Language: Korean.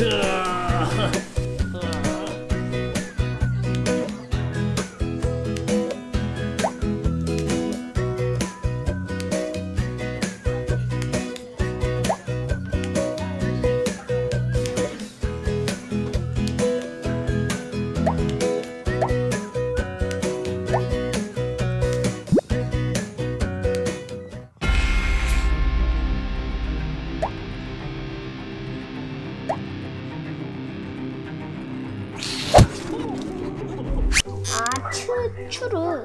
으 추, 추루.